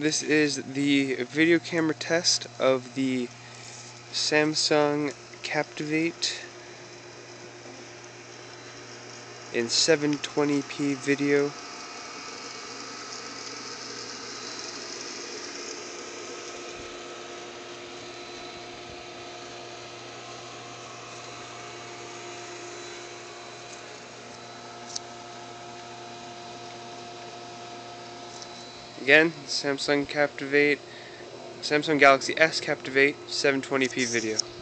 This is the video camera test of the Samsung Captivate in 720p video. Again, Samsung Captivate, Samsung Galaxy S Captivate 720p video.